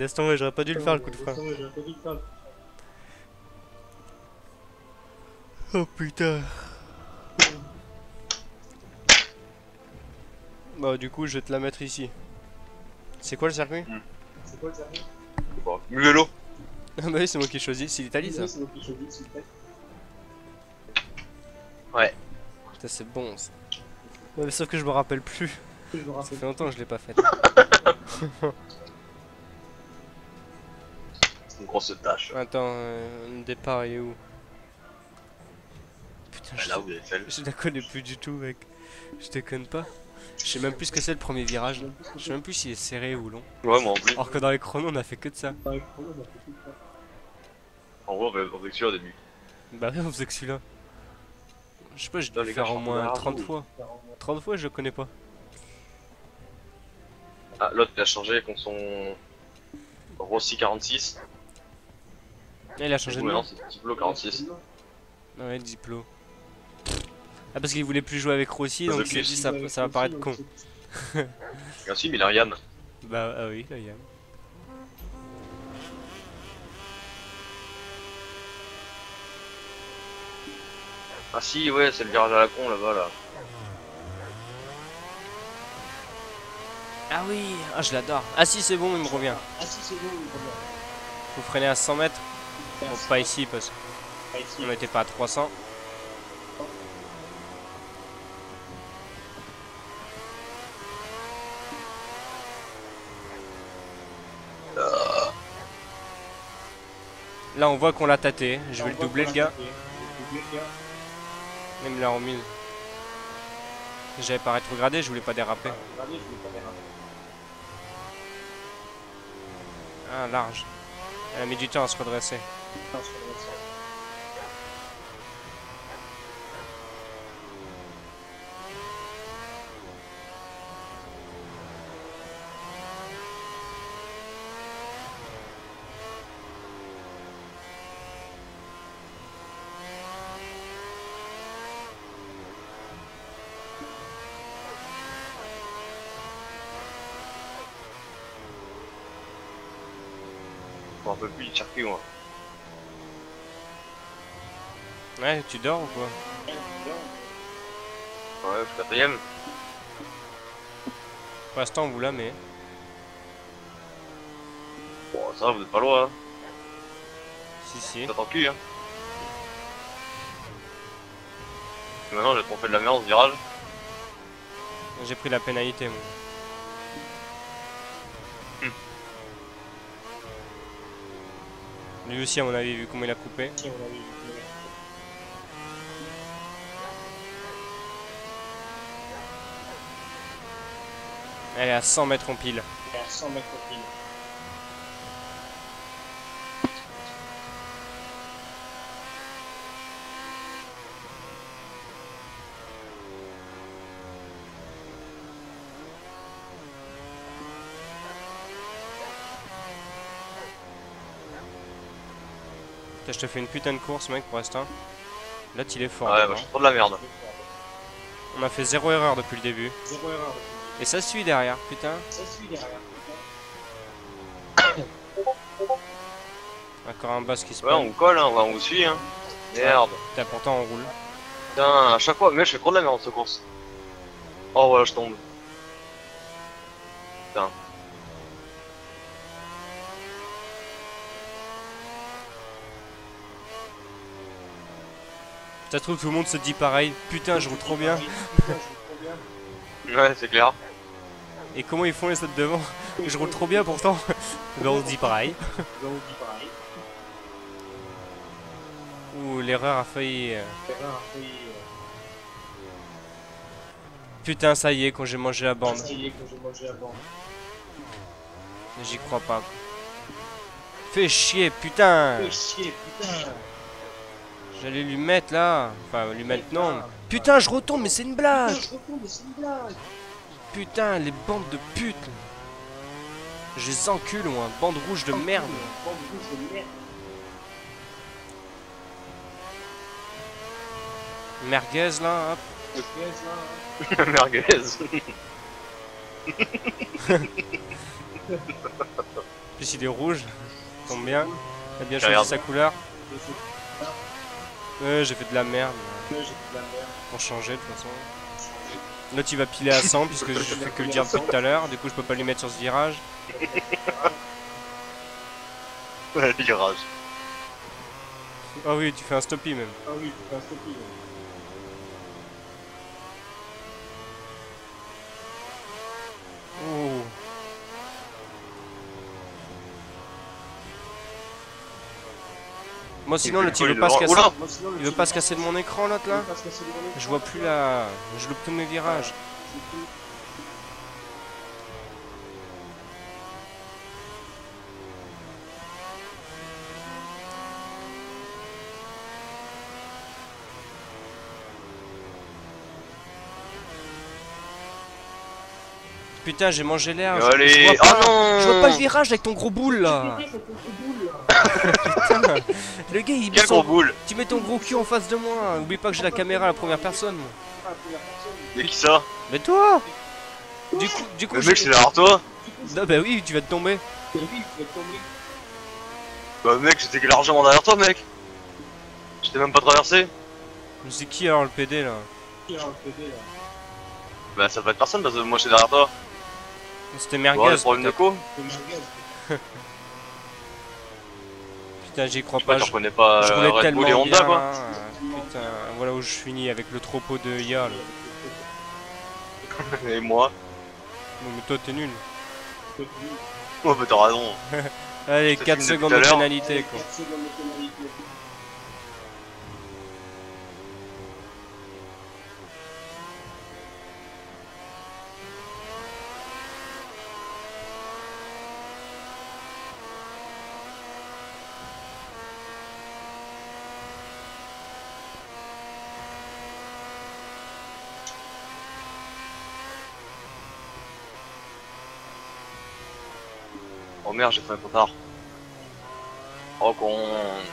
laisse tomber, j'aurais pas dû le faire le coup de frein. Oh putain. Bah du coup je vais te la mettre ici. C'est quoi le circuit Bon, le vélo. Ah bah oui c'est moi qui ai choisi, c'est l'Italie ça. Ouais. Putain c'est bon ça. Ouais, mais sauf que je me rappelle plus. Ça fait longtemps que je l'ai pas fait. Une grosse tâche. Attends, euh, le départ il est où Putain je, Là, fait je la connais plus du tout mec. Je déconne pas. Je sais même plus ce que c'est le premier virage. Je sais même plus s'il est serré ou long. Ouais, moi en plus. Alors que dans les chronos on a fait que de ça. En gros, on fait- on fait que celui-là au début. Bah oui on faisait que celui-là. Je sais pas, j'ai dû les le faire au en moins train de 30 regarder. fois. 30 fois je le connais pas. Ah, l'autre il a changé contre son. Rossi 46. Ah, il a changé de nom. non, c'est Diplo 46. Ah Ouais, Diplo. Ah parce qu'il voulait plus jouer avec Rossi donc il s'est dit ça, ça va paraître con. Merci, mais il a Yann. Bah ah oui, là il a. Ah si, ouais, c'est le virage à la con là-bas là. Ah oui, ah je l'adore. Ah si c'est bon, il me revient. Faut freiner à 100 mètres. Bon, pas ici parce qu'on n'était pas à 300. Là on voit qu'on l'a tâté. Je vais le doubler le gars. Même là en 1000. J'avais pas rétrogradé, je voulais pas déraper. Ah large. Elle a mis du temps à se redresser. Me rappelle plus du circuit moi. Ouais, tu dors ou quoi Ouais, je suis quatrième. Pour l'instant on vous la met. Bon, ça va, vous êtes pas loin, hein. Si si. T'attends cul, hein. Maintenant, j'ai trop fait de la merde ce virage. J'ai pris la pénalité moi. Hmm. Lui aussi à mon avis vu comment il a coupé. Elle est à 100 mètres en pile. Putain, je te fais une putain de course mec pour l'instant. Là il est fort. Ouais, bah, je suis trop de la merde. On a fait zéro erreur depuis le début. Et ça suit derrière, putain. Encore un boss qui se Ouais, on colle, hein, on vous suit, hein. Merde. Putain, pourtant on roule. Putain, à chaque fois, mais je fais trop de la merde cette course. Oh voilà, je tombe. Putain. Ça trouve tout le monde se dit pareil. Putain, je roule trop bien. Ouais, c'est clair. Et comment ils font les autres devant Je roule trop bien pourtant. Ben on se dit pareil. Ouh, l'erreur a failli. euh. Putain, ça y est, quand j'ai mangé la bande. J'y crois pas. Fais chier, putain J'allais lui mettre là. Enfin, lui mettre non. Putain, je retombe, mais c'est une blague Putain, les bandes de putes Je les encule, moi. Bande rouge de merde Merguez là, hop. Merguez. plus il est rouge. Tombe bien. Il a bien choisi sa couleur. Ouais, j'ai fait de la merde. Pour changer de toute façon. L'autre il va piler à 100 puisque je fais que le dire depuis tout à l'heure. Du coup je peux pas lui mettre sur ce virage. Ouais, virage. Ah oui, tu fais un stoppie même. Ah oui, c'est un stoppie. Moi sinon l'autre il veut pas se casser. Il veut pas se casser de mon écran l'autre là le Je vois plus la. Je loupe tous mes virages. Putain j'ai mangé l'air. je- je Allez vois Oh non. Je vois pas le virage avec ton gros boule là. Putain, Le gars il met Quel son- gros boule. Tu mets ton gros cul en face de moi Oublie pas que j'ai la caméra à la première personne moi. Mais qui ça? Mais toi Du coup, du coup Le mec c'est derrière toi. Non bah oui tu vas te tomber. Bah mec j'étais largement derrière toi mec. J'étais même pas traversé. Mais C'est qui alors le PD là? Bah ça peut être personne parce que moi j'étais derrière toi C'était Ouais, merguez le problème de putain. quoi Putain j'y crois pas, je, reconnais pas je Red tellement Bull et Honda bien, quoi. euh, Putain voilà où je finis avec le troupeau de IA là Et moi. Non mais toi t'es nul. Oh bah t'as raison. Allez Ça 4 filme depuis secondes de pénalité quoi Oh merde j'ai fait un peu tard Oh con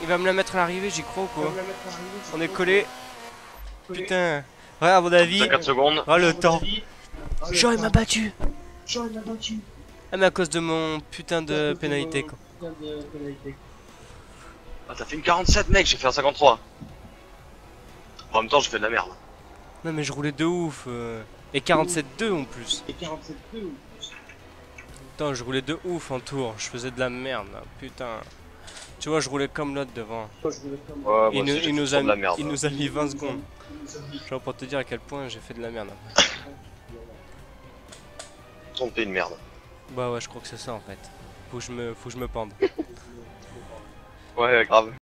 Il va me la mettre à l'arrivée j'y crois ou quoi On est collé Putain. Ouais à mon avis. T'as 4 secondes. Ah le temps. Jean il m'a battu. Jean il m'a battu. Ah mais à cause de mon putain de pénalité quoi. Putain de pénalité. Ah t'as fait une 47 mec j'ai fait un 53 En même temps j'ai fait de la merde. Non mais je roulais de ouf euh. Et 47-2 en plus. Et 47 2 ou plus. Putain je roulais de ouf en tour. Je faisais de la merde là. Putain Tu vois je roulais comme l'autre devant. Ouais moi il, nous, aussi j'ai il fait nous a, de la merde il nous a mis 20 secondes. A Genre pour te dire à quel point j'ai fait de la merde. Ton pays de merde. Bah ouais je crois que c'est ça en fait. Faut que je me, faut que je me pende. Ouais grave